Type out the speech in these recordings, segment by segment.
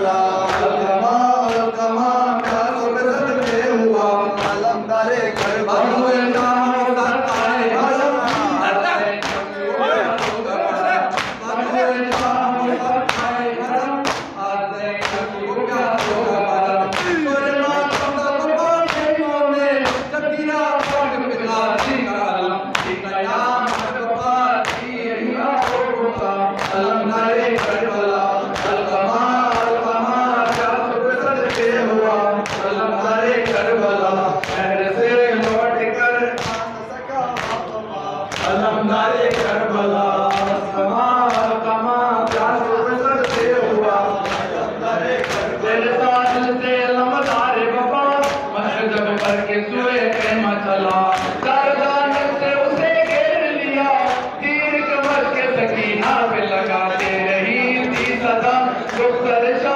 अल्लाह अल्लाह अल्लाह हुआ अलम दारे कर সরকারের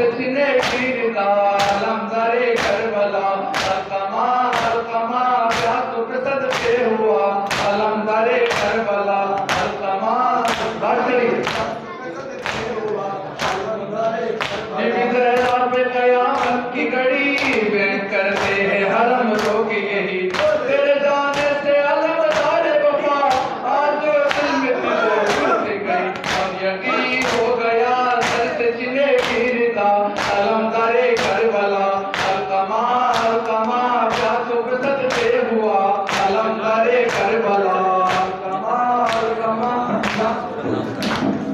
सच ने पीर का लमजारे करबला अलकमा अलकमा रात तो प्रसद पे हुआ अलमजारे करबला अलकमा भटरी निमित रात पे कयामत की गई Não, não.